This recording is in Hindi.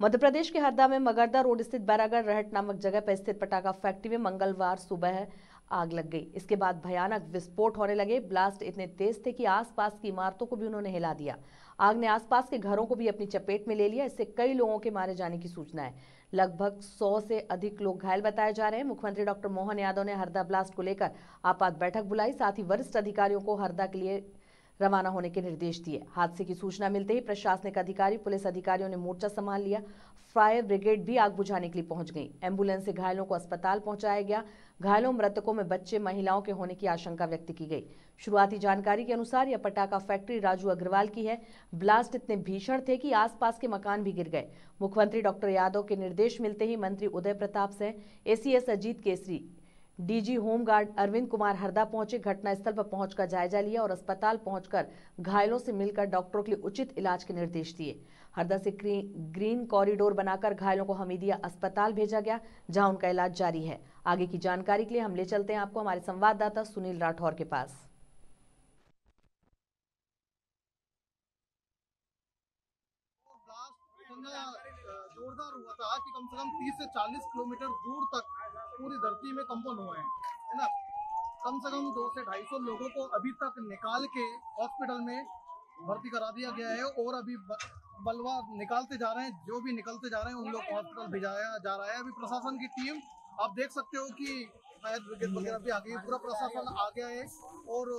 मध्य प्रदेश के हरदा में मगरदा रोड स्थित बैरागढ़ रहट नामक जगह पर स्थित पटाखा फैक्ट्री में मंगलवार सुबह आग लग गई। इसके बाद भयानक विस्फोट होने लगे। ब्लास्ट इतने तेज थे कि आसपास की इमारतों को भी उन्होंने हिला दिया। आग ने आसपास के घरों को भी अपनी चपेट में ले लिया। इससे कई लोगों के मारे जाने की सूचना है। लगभग 100 से अधिक लोग घायल बताए जा रहे हैं। मुख्यमंत्री डॉक्टर मोहन यादव ने हरदा ब्लास्ट को लेकर आपात बैठक बुलाई। साथ ही वरिष्ठ अधिकारियों को हरदा के लिए रवाना होने के निर्देश दिए। हादसे की सूचना मिलते ही प्रशासनिक अधिकारी, पुलिस अधिकारियों ने मोर्चा संभाल लिया। फायर ब्रिगेड भी आग बुझाने के लिए पहुँच गई। एंबुलेंस से घायलों को अस्पताल पहुँचाया गया। घायलों, मृतकों में बच्चे, महिलाओं के होने की आशंका व्यक्त की गई। शुरुआती जानकारी के अनुसार यह पटाखा फैक्ट्री राजू अग्रवाल की है। ब्लास्ट इतने भीषण थे कि आसपास के मकान भी गिर गए। मुख्यमंत्री डॉक्टर यादव के निर्देश मिलते ही मंत्री Uday Pratap Singh, ACS Ajit Kesari DG home guard Arvind Kumar Harda पहुँचे, घटनास्थल पर पहुंचकर जायजा लिया और अस्पताल पहुंचकर घायलों से मिलकर डॉक्टरों के लिए उचित इलाज के निर्देश दिए। हरदा से ग्रीन कॉरिडोर बनाकर घायलों को हमीदिया अस्पताल भेजा गया, जहाँ उनका इलाज जारी है। आगे की जानकारी के लिए हम ले चलते हैं आपको हमारे संवाददाता सुनील राठौर के पास। जोरदार हुआ था कि कम से कम 30 से 40 किलोमीटर दूर तक पूरी धरती में कंपन हुए हैं, है ना? कम से कम दो से ढाई सौ लोगों को अभी तक निकाल के हॉस्पिटल में भर्ती करा दिया गया है और अभी बलवा निकालते जा रहे हैं, जो भी निकलते जा रहे हैं, उन लोग को हॉस्पिटल भिजाया जा रहा है। अभी प्रशासन की टीम, आप देख सकते हो कि फायर ब्रिगेड वगैरह भी आ गई पूरा प्रशासन आ गया है और